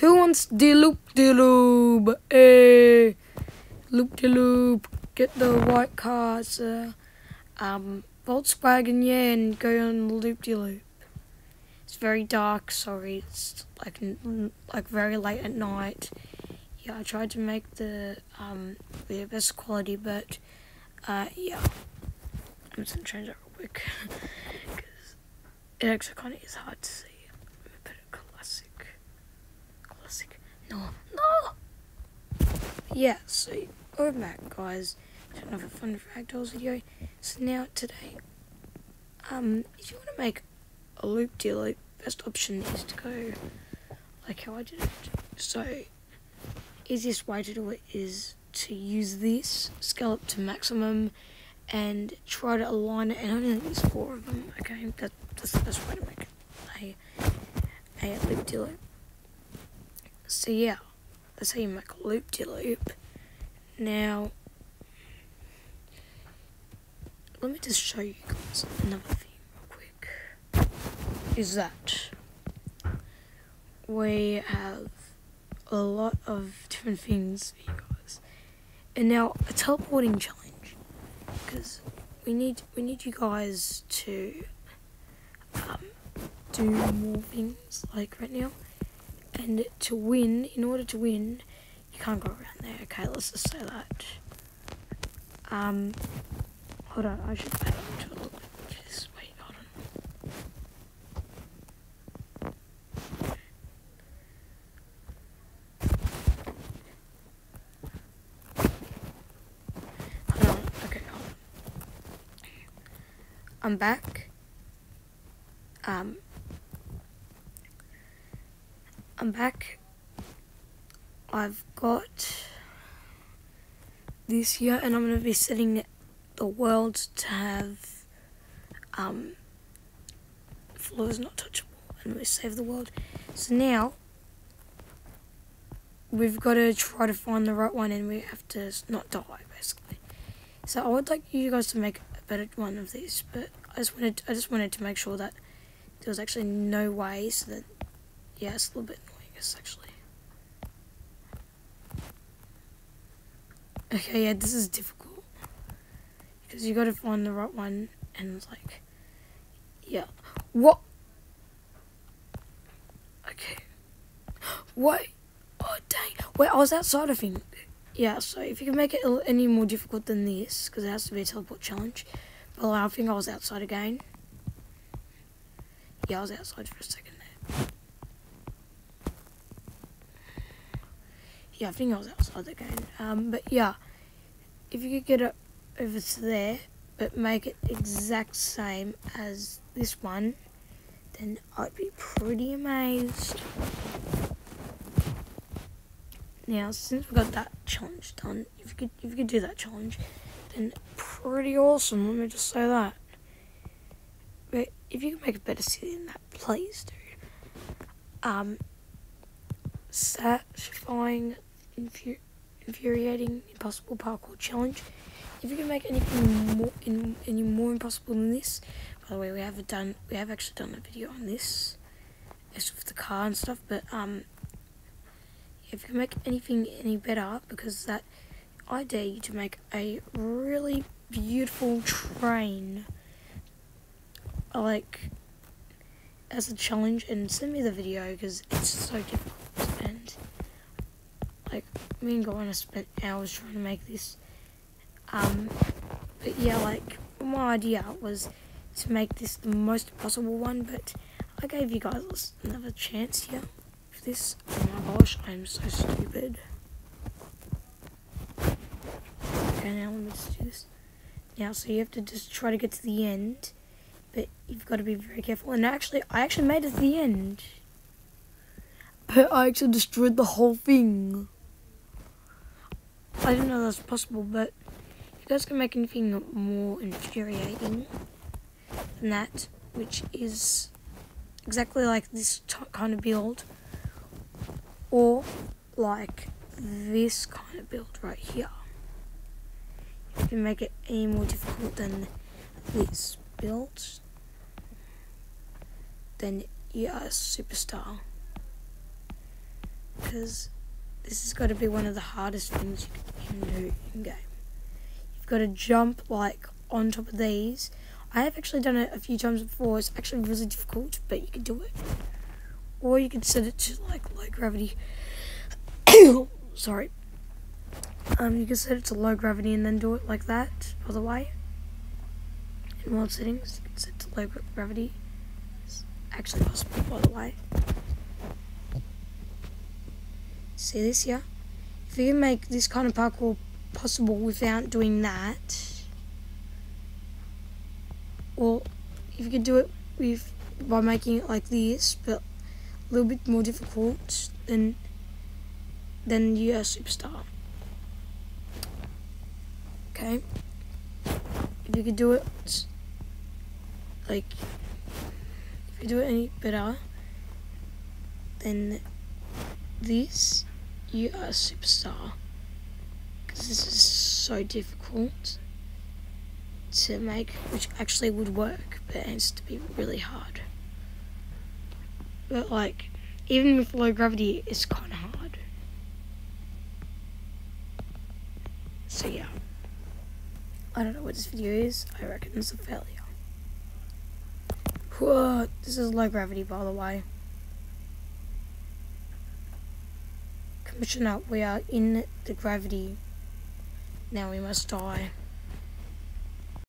Who wants the loop de loop? Hey, loop de loop. Get the white car, sir. Um, Volkswagen, yeah, and go on loop de loop. It's very dark. Sorry, it's like like very late at night. Yeah, I tried to make the um the best quality, but uh yeah, I'm just gonna change that real quick because it actually kind of is hard to see. Let me put it classic, classic. No, no. Yeah, so we're back, guys. Another fun fractals video. So now today, um, if you want to make a loop de loop, best option is to go like how I did it. So, easiest way to do it is to use this, scale up to maximum, and try to align it. And only there's four of them. Okay, that, that's the best way to make a a loop de loop. So yeah, that's how you make a loop de loop. Now, let me just show you guys another thing real quick. Is that we have a lot of different things for you guys. And now a teleporting challenge. Because we need we need you guys to um, do more things like right now. And to win, in order to win, you can't go around there. Okay, let's just say that. Um, hold on, I should on to. Look, wait, hold on. Hold on, okay, hold on. I'm back. Um, I'm back. I've got this here, and I'm going to be setting the world to have um, floors not touchable, and we save the world. So now we've got to try to find the right one, and we have to not die, basically. So I would like you guys to make a better one of these, but I just wanted I just wanted to make sure that there was actually no way, so that yeah, it's a little bit annoying, actually. Okay, yeah, this is difficult because you got to find the right one, and it's like, yeah, what? Okay, wait, oh dang, wait, I was outside of him. Yeah, so if you can make it any more difficult than this, because it has to be a teleport challenge, but I think I was outside again. Yeah, I was outside for a second Yeah, I think I was outside again. Um, but yeah, if you could get it over to there, but make it exact same as this one, then I'd be pretty amazed. Now, since we got that challenge done, if you could if you could do that challenge, then pretty awesome. Let me just say that. But if you can make a better city than that, please do. Um, satisfying, infu- infuriating, impossible parkour challenge. If you can make anything more in, any more impossible than this, by the way, we have done we have actually done a video on this, as with the car and stuff. But um, if you can make anything any better, because that I dare you to make a really beautiful train, like as a challenge, and send me the video because it's so difficult me and Goran spent hours trying to make this. Um, but yeah, like my idea was to make this the most possible one, but I gave you guys another chance here for this. Oh my gosh, I'm so stupid. Okay, now let me just do this. Now, so you have to just try to get to the end, but you've got to be very careful. And actually, I actually made it to the end, but I actually destroyed the whole thing. I didn't know that was possible, but if you guys can make anything more infuriating than that, which is exactly like this kind of build, or like this kind of build right here. If you can make it any more difficult than this build, then you are a superstar. because this has got to be one of the hardest things you can do in game. You've got to jump like on top of these. I have actually done it a few times before. It's actually really difficult, but you can do it. Or you can set it to like low gravity. Sorry. Um, you can set it to low gravity and then do it like that, by the way. In world settings, set to low gravity. It's actually possible, by the way. See this here? If you can make this kind of parkour possible without doing that, or if you could do it with by making it like this, but a little bit more difficult, then then you're a superstar. Okay. If you could do it like if you do it any better than this, you are a superstar. Because this is so difficult to make, which actually would work, but it has to be really hard. But like, even with low gravity, it's kind of hard. So yeah. I don't know what this video is. I reckon it's a failure. Whoa, this is low gravity by the way. Commissioner, we are in the gravity. Now we must die.